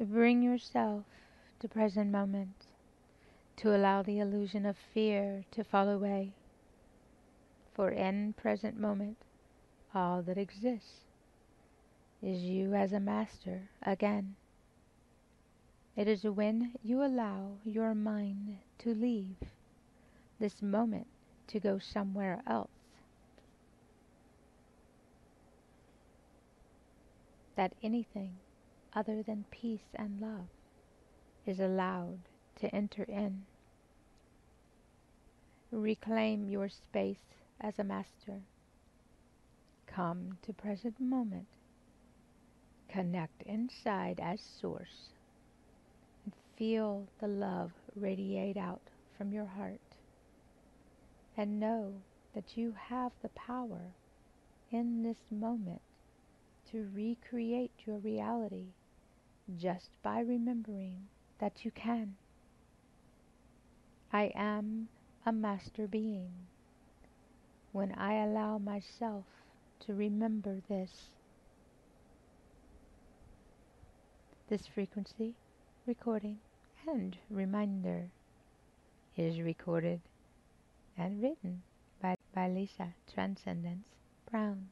Bring yourself to present moment to allow the illusion of fear to fall away. For in present moment, all that exists is you as a master again. It is when you allow your mind to leave this moment to go somewhere else that anything other than peace and love is allowed to enter in. Reclaim your space as a master. Come to present moment. Connect inside as source. And feel the love radiate out from your heart. And know that you have the power in this moment to recreate your reality just by remembering that you can. I am a master being. When I allow myself to remember this, this frequency, recording, and reminder is recorded and written by, by Lisa Transcendence Brown.